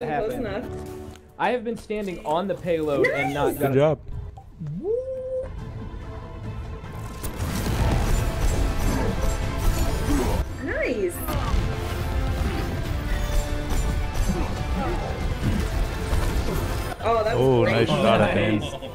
Close enough. I have been standing on the payload and not Good a- job. Nice. Oh, that was Oh, great. nice shot at him.